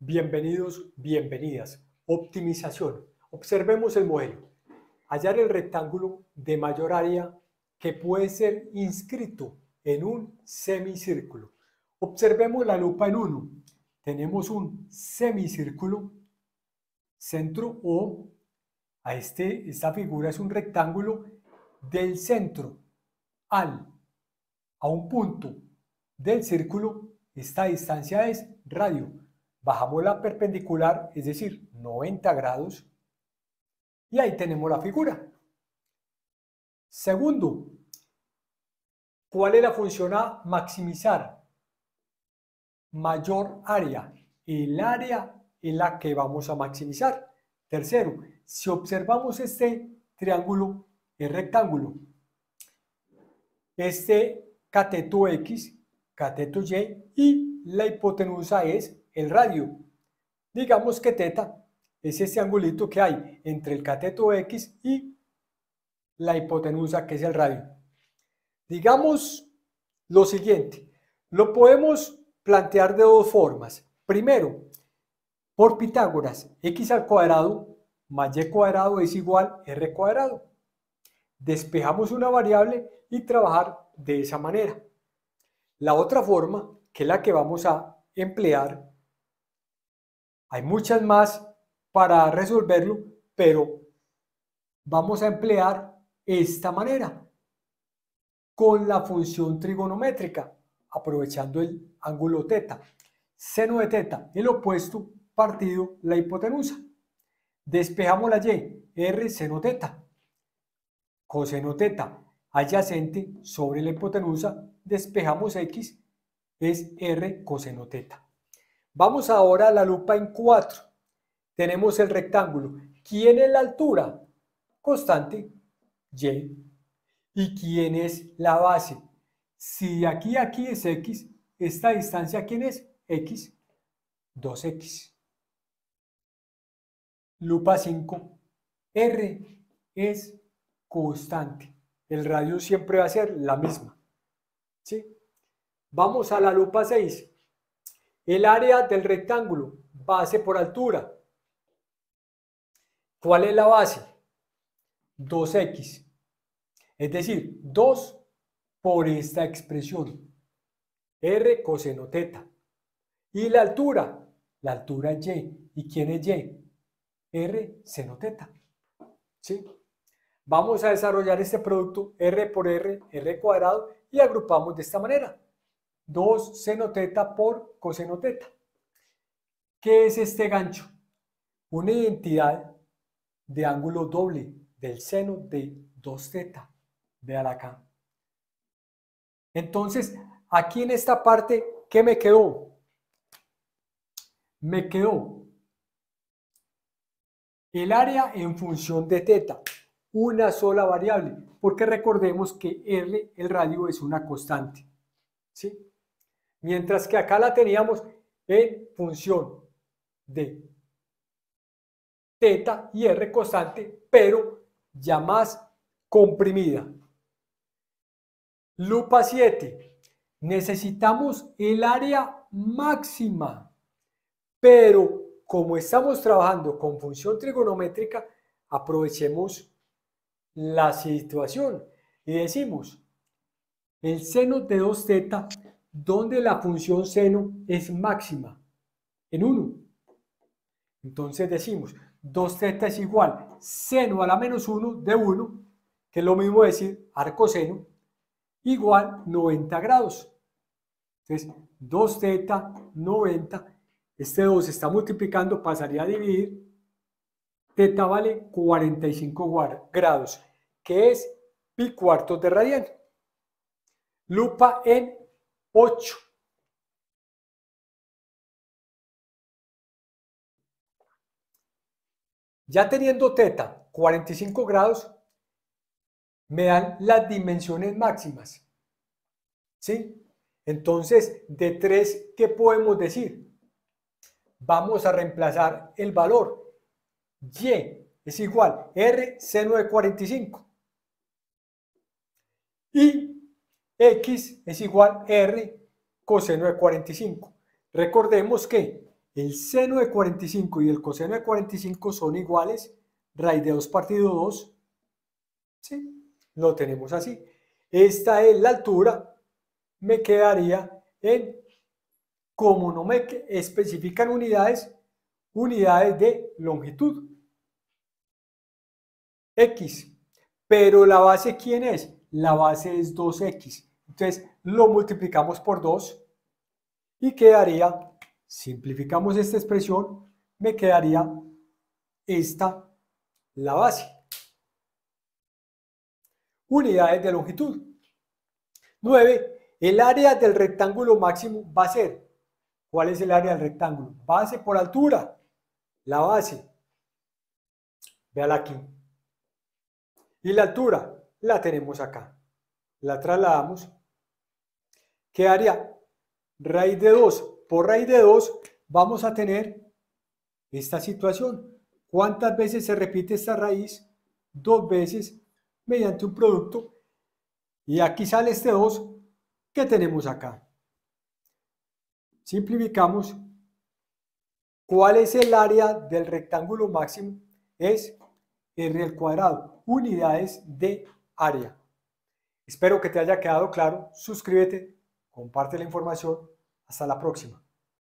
Bienvenidos, bienvenidas. Optimización. Observemos el modelo. Hallar el rectángulo de mayor área que puede ser inscrito en un semicírculo. Observemos la lupa en uno. Tenemos un semicírculo, centro O. A este, esta figura es un rectángulo del centro al a un punto del círculo. Esta distancia es radio Bajamos la perpendicular, es decir, 90 grados, y ahí tenemos la figura. Segundo, ¿cuál es la función a maximizar? Mayor área. El área es la que vamos a maximizar. Tercero, si observamos este triángulo, el rectángulo, este cateto X, cateto Y y la hipotenusa es el radio. Digamos que teta es ese angulito que hay entre el cateto X y la hipotenusa, que es el radio. Digamos lo siguiente, lo podemos plantear de dos formas. Primero, por Pitágoras, x al cuadrado más y cuadrado es igual a r cuadrado. Despejamos una variable y trabajar de esa manera. La otra forma, que es la que vamos a emplear, hay muchas más para resolverlo, pero vamos a emplear esta manera con la función trigonométrica, aprovechando el ángulo teta. Seno de teta, el opuesto partido la hipotenusa. Despejamos la y, r seno teta. Coseno teta, adyacente sobre la hipotenusa, despejamos x, es r coseno teta. Vamos ahora a la lupa en 4. Tenemos el rectángulo. ¿Quién es la altura? Constante, y. ¿Y quién es la base? Si aquí aquí es x, esta distancia ¿quién es? x, 2x. Lupa 5. R es constante. El radio siempre va a ser la misma. ¿Sí? Vamos a la lupa 6. El área del rectángulo, base por altura. ¿Cuál es la base? 2x. Es decir, 2 por esta expresión. R coseno teta. Y la altura, la altura es y. ¿Y quién es y? R seno teta. ¿Sí? Vamos a desarrollar este producto R por R, R cuadrado, y agrupamos de esta manera. 2 seno teta por coseno teta. ¿Qué es este gancho? Una identidad de ángulo doble del seno de 2 teta. Vean acá. Entonces, aquí en esta parte, ¿qué me quedó? Me quedó el área en función de teta, una sola variable, porque recordemos que R, el radio, es una constante. ¿Sí? Mientras que acá la teníamos en función de teta y r constante, pero ya más comprimida. Lupa 7. Necesitamos el área máxima, pero como estamos trabajando con función trigonométrica, aprovechemos la situación y decimos el seno de 2 teta donde la función seno es máxima, en 1. Entonces decimos 2 teta es igual seno a la menos 1 de 1, que es lo mismo decir arco seno, igual 90 grados. Entonces 2 teta 90, este 2 está multiplicando, pasaría a dividir, teta vale 45 grados, que es pi cuartos de radiano. Lupa en 8. Ya teniendo teta 45 grados, me dan las dimensiones máximas. ¿Sí? Entonces, de 3, ¿qué podemos decir? Vamos a reemplazar el valor. Y es igual R seno de 45. Y x es igual a r coseno de 45. Recordemos que el seno de 45 y el coseno de 45 son iguales, raíz de 2 partido 2, ¿sí? Lo tenemos así. Esta es la altura, me quedaría en, como no me especifican unidades, unidades de longitud. X. Pero la base, ¿quién es? La base es 2X. Entonces, lo multiplicamos por 2 y quedaría, simplificamos esta expresión, me quedaría esta, la base. Unidades de longitud. 9. El área del rectángulo máximo va a ser, ¿cuál es el área del rectángulo? Base por altura, la base. Véala aquí. Y la altura la tenemos acá. La trasladamos. Quedaría raíz de 2 por raíz de 2. Vamos a tener esta situación. ¿Cuántas veces se repite esta raíz? Dos veces mediante un producto. Y aquí sale este 2 que tenemos acá. Simplificamos. ¿Cuál es el área del rectángulo máximo? Es R al cuadrado, unidades de área. Espero que te haya quedado claro. Suscríbete, comparte la información. Hasta la próxima.